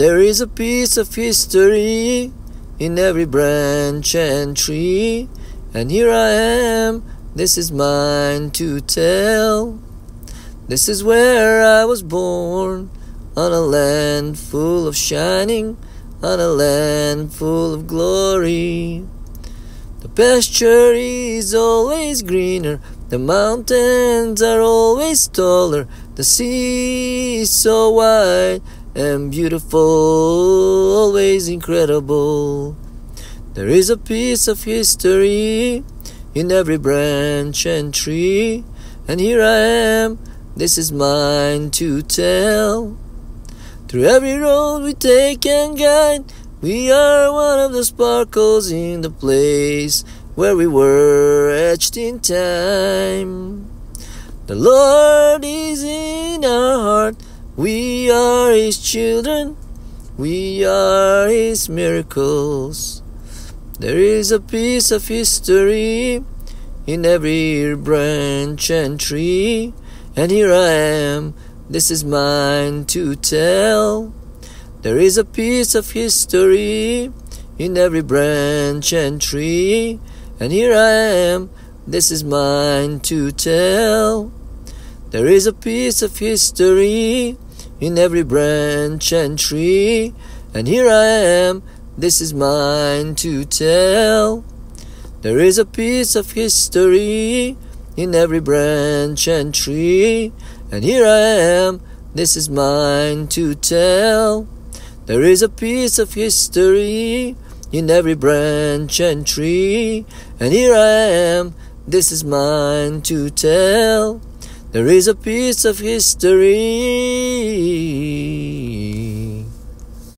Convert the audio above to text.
There is a piece of history in every branch and tree, and here I am, this is mine to tell. This is where I was born, on a land full of shining, on a land full of glory. The pasture is always greener, the mountains are always taller, the sea is so wide and beautiful, always incredible. There is a piece of history in every branch and tree, and here I am, this is mine to tell. Through every road we take and guide, we are one of the sparkles in the place where we were etched in time. The Lord is in our heart, we are His children, we are His miracles. There is a piece of history in every branch and tree, and here I am, this is mine to tell. There is a piece of history in every branch and tree, and here I am, this is mine to tell. There is a piece of history in every branch and tree, and here I am, this is mine to tell. There is a piece of history in every branch and tree, and here I am, this is mine to tell. There is a piece of history in every branch and tree, and here I am, this is mine to tell. There is a piece of history.